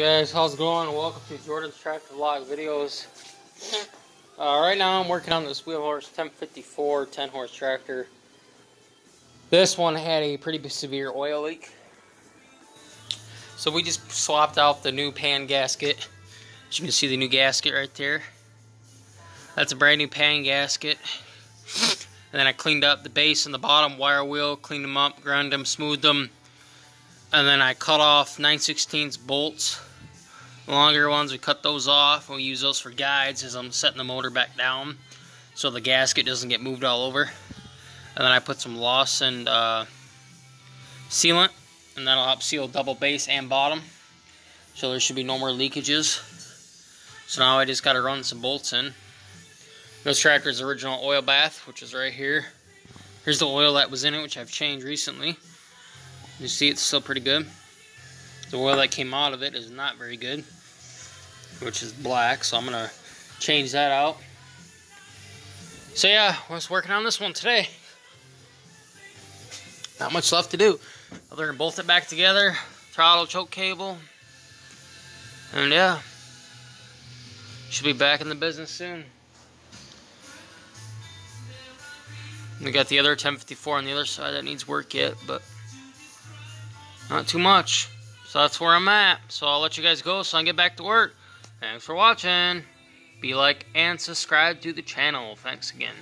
guys, how's it going? Welcome to Jordan's Tractor Vlog videos. Uh, right now I'm working on this wheel horse 1054 10 horse tractor. This one had a pretty severe oil leak. So we just swapped out the new pan gasket. As you can see the new gasket right there. That's a brand new pan gasket. And then I cleaned up the base and the bottom wire wheel, cleaned them up, ground them, smoothed them. And then I cut off 9 16 bolts. Longer ones, we cut those off. We'll use those for guides as I'm setting the motor back down so the gasket doesn't get moved all over. And then I put some Lawson uh, sealant and that'll help seal double base and bottom. So there should be no more leakages. So now I just got to run some bolts in. This tractor's original oil bath, which is right here. Here's the oil that was in it, which I've changed recently. You see it's still pretty good. The oil that came out of it is not very good, which is black, so I'm going to change that out. So yeah, I was working on this one today. Not much left to do, other than bolt it back together, throttle choke cable, and yeah, should be back in the business soon. We got the other 1054 on the other side that needs work yet, but not too much. So that's where I'm at. So I'll let you guys go so I can get back to work. Thanks for watching. Be like and subscribe to the channel. Thanks again.